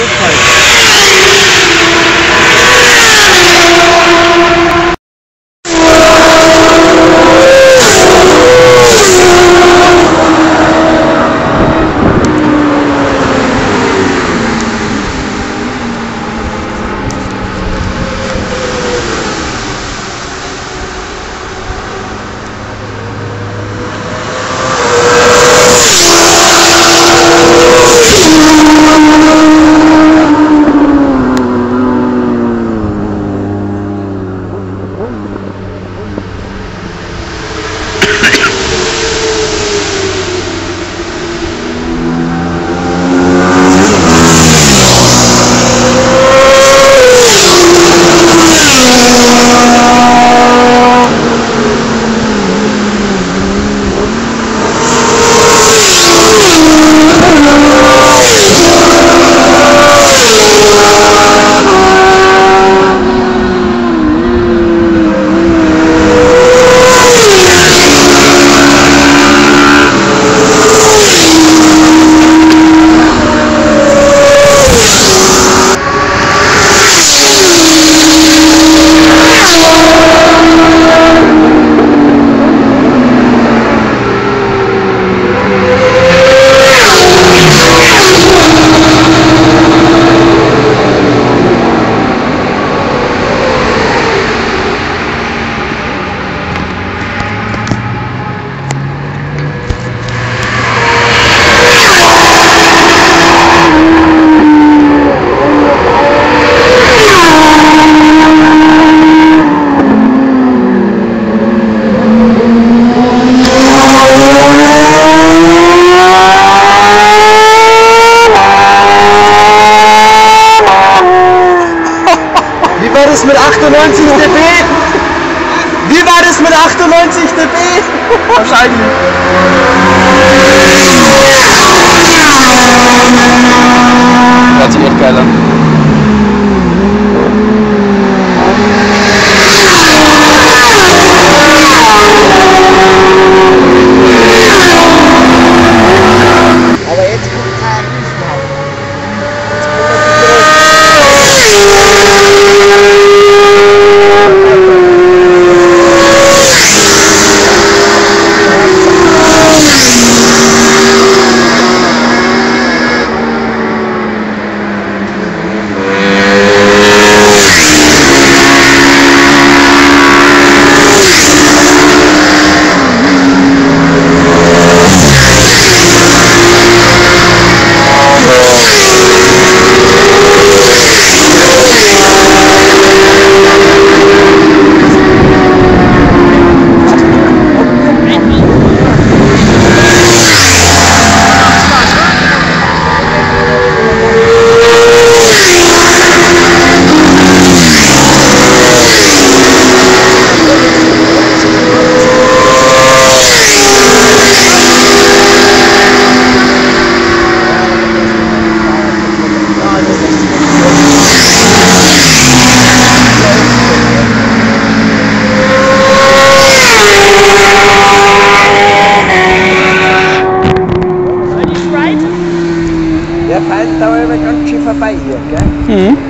Wie war das mit 98 dB? Wie war das mit 98 dB? Wahrscheinlich. Amen. 嗯。